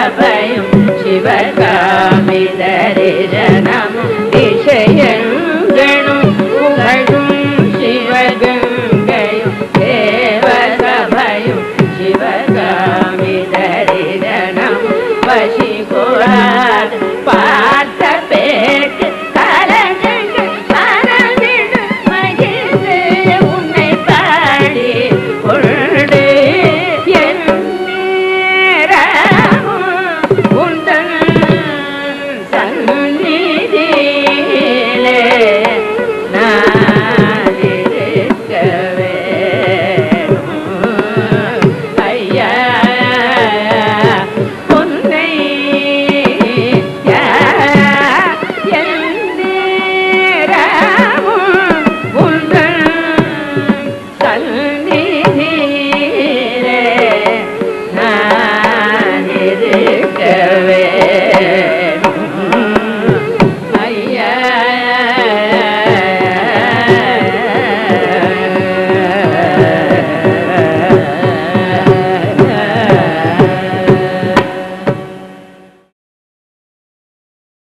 Shivakamidam.